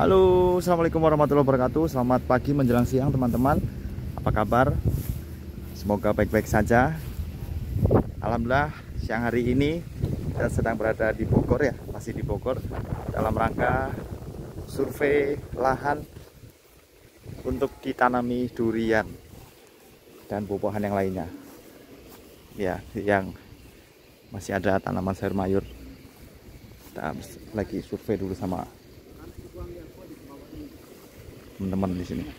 Halo, assalamualaikum warahmatullahi wabarakatuh. Selamat pagi menjelang siang, teman-teman. Apa kabar? Semoga baik-baik saja. Alhamdulillah, siang hari ini kita sedang berada di Bogor ya, masih di Bogor dalam rangka survei lahan untuk ditanami durian dan buah-buahan yang lainnya. Ya, yang masih ada tanaman sayur mayur. Kita lagi survei dulu sama teman-teman di sini. Di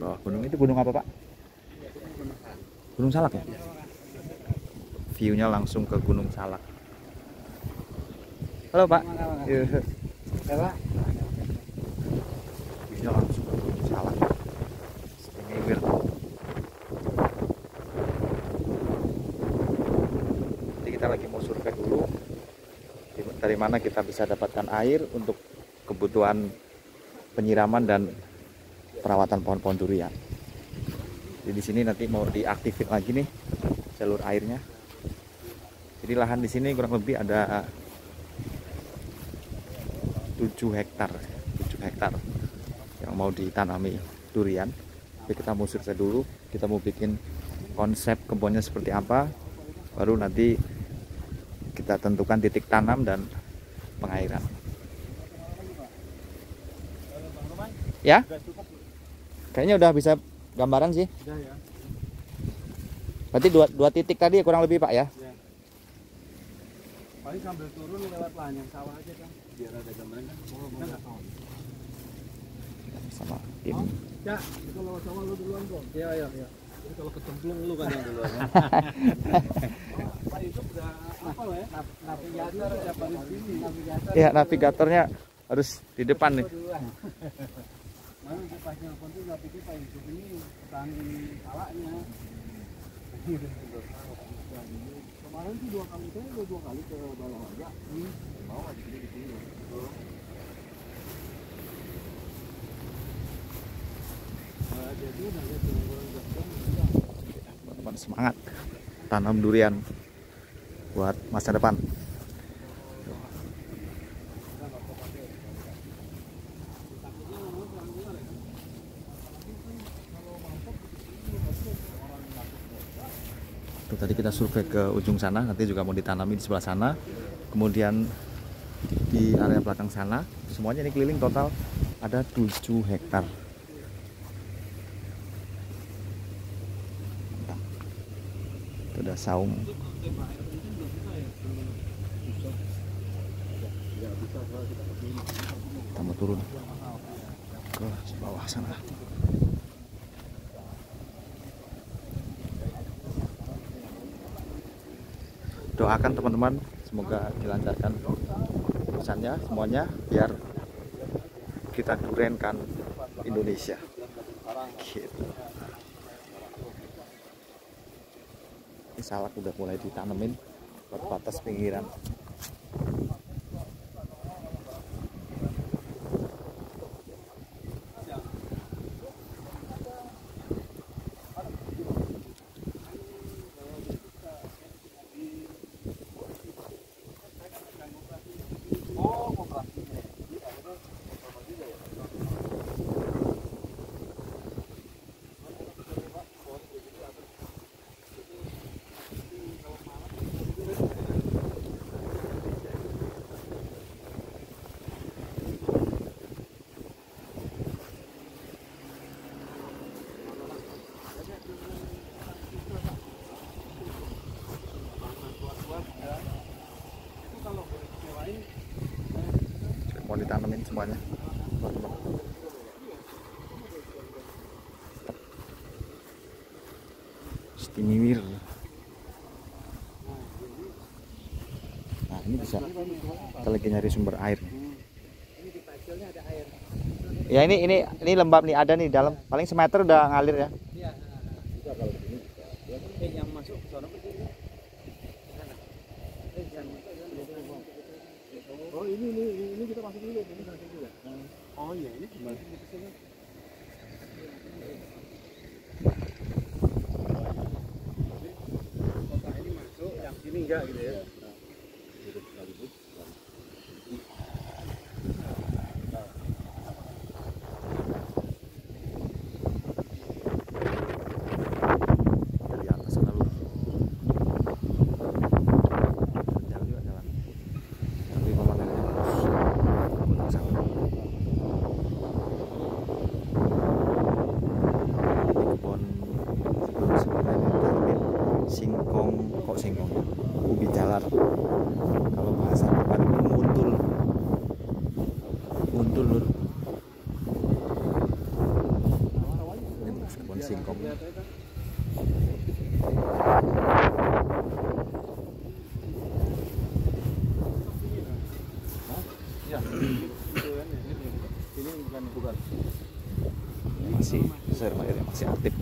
bawah gunung itu gunung apa pak? Gunung Salak ya? View-nya langsung ke Gunung Salak. Halo pak. Iya. View-nya langsung ke Gunung Salak. Setinggi Jadi kita lagi mau survei dulu dari mana kita bisa dapatkan air untuk kebutuhan penyiraman dan perawatan pohon-pohon durian. Jadi di sini nanti mau diaktifin lagi nih jalur airnya. Jadi lahan di sini kurang lebih ada 7 hektar, 7 hektar yang mau ditanami durian. Jadi kita mau survei dulu, kita mau bikin konsep kebunnya seperti apa, baru nanti kita tentukan titik tanam dan pengairan. Ya? Kayaknya udah bisa gambaran sih. Ya. Berarti dua, dua titik tadi kurang lebih Pak ya? ya. Paling sambil turun lewat lahan yang sawah aja kan. Biar ada gambaran kan. Oh, kita nggak tahu. Sama tim. Ya, itu lewat sawah lu duluan kok. Iya, iya, iya. Jadi kalau kecemplung lu kan yang duluan ya. Pak itu udah apa lah ya? Navigator ya paling sini. Navigator. Ya navigatornya harus di depan nih. Mana dia pas nelfon tuh nggak pikir Pak Yusuf ini petani salaknya. Kemarin tuh dua kali saya dua, dua kali ke bawah aja. Hmm. Bawah di sini di sini. Jadi udah lihat Teman-teman semangat tanam durian buat masa depan. Tuh, tadi kita survei ke ujung sana, nanti juga mau ditanami di sebelah sana. Kemudian di area belakang sana, semuanya ini keliling total ada 7 hektar. Itu saung. Kita mau turun ke bawah sana. Doakan teman-teman semoga dilancarkan urusannya semuanya biar kita durenkan Indonesia. Gitu. Ini salak udah mulai ditanemin buat batas pinggiran. Ditanemin semuanya. Stimimir. Nah ini bisa kita lagi nyari sumber air. Ya ini ini ini lembab nih ada nih dalam paling semeter udah ngalir ya. Iya. Oh ini ini ini, ini kita masuk dulu, ini masuk dulu. Oh iya ini gimana? Kota ini masuk, yang sini enggak gitu ya? dari atas sana lur jalan juga jalan tapi pemandangannya bagus kabut asap di kebun sebelum sebelumnya ini tanamin singkong kok singkong ya ubi jalar kalau bahasa depan itu muntul muntul lur ini bekas kebun singkong Ya, itu kan ya. Ini bukan bukan. masih serma airnya masih aktif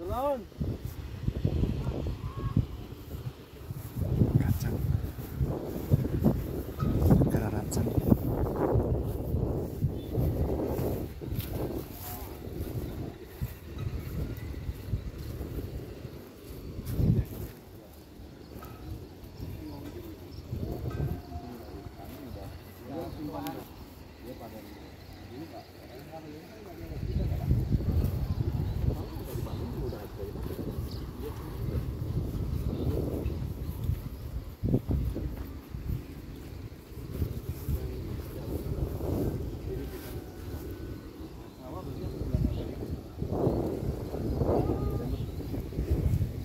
Turun. kacang negara rancang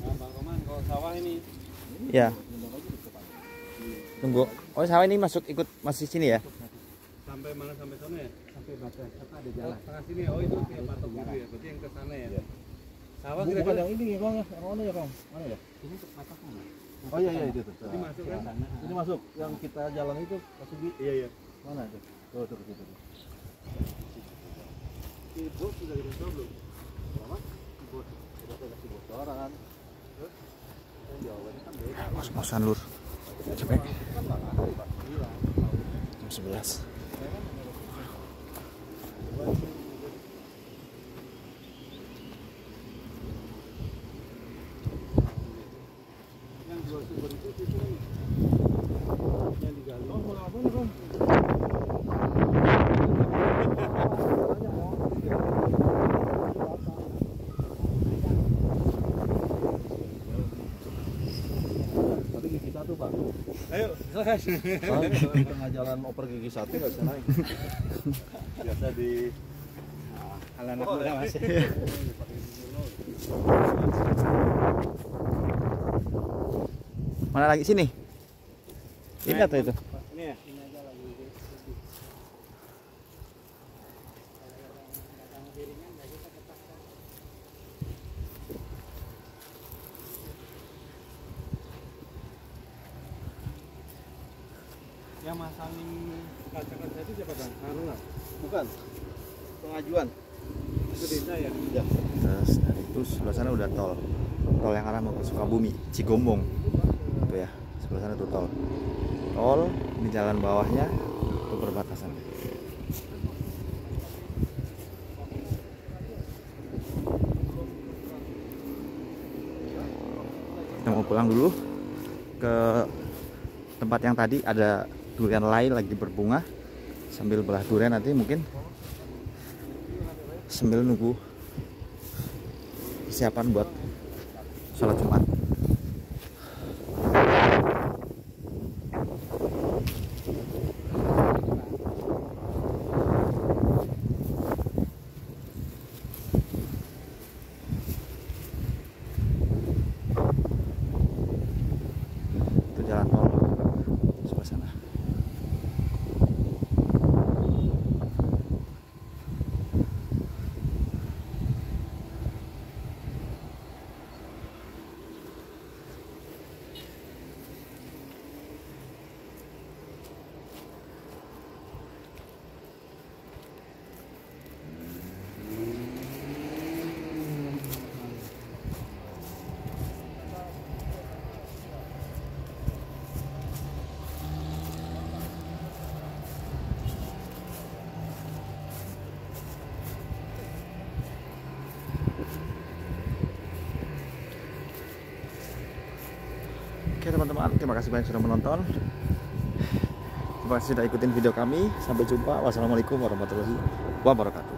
Nah, Bang Roman, kalau sawah ini ya tunggu oh sawah ini masuk ikut masih sini ya sampai mana sampai sana ya? sampai batas apa ada Oh, jalan. tengah sini ya. Oh, itu kayak patok gitu ya. Berarti yang ke sana ya. Sawah Bu- Bukan kira-kira yang ini ya bang, yang mana ya bang? Mana ya? ini untuk patok mana? Oh iya iya itu tuh. Ini masuk kan? Ini masuk. Yang kita jalan itu masuk di Iya, iya. mana itu? Oh tuh tuh tuh. tuh. Ibu sudah dikasih belum? Lama? Bos, udah saya kasih bocoran. Terus ngos-ngosan lur capek jam 11 Yang digali. Oh apa nih? Tapi gigi satu pak. Kalau di tengah jalan oper gigi satu nggak bisa naik. Biasa di Alan Oh, ya. mas mana lagi sini ini atau itu Ini ya. Yang masangin kaca-kaca itu siapa bang? Haruna. Bukan. Pengajuan. Itu desa ya. Ya. terus dari itu sebelah sana udah tol tol yang arah mau ke Sukabumi Cigombong itu ya sebelah sana tuh tol tol di jalan bawahnya itu perbatasan kita mau pulang dulu ke tempat yang tadi ada durian lain lagi berbunga sambil belah durian nanti mungkin sambil nunggu persiapan buat sholat Jumat. Itu jalan tol sebelah sana. Oke teman-teman, terima kasih banyak sudah menonton. Terima kasih sudah ikutin video kami. Sampai jumpa. Wassalamualaikum warahmatullahi wabarakatuh.